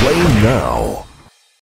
Play now.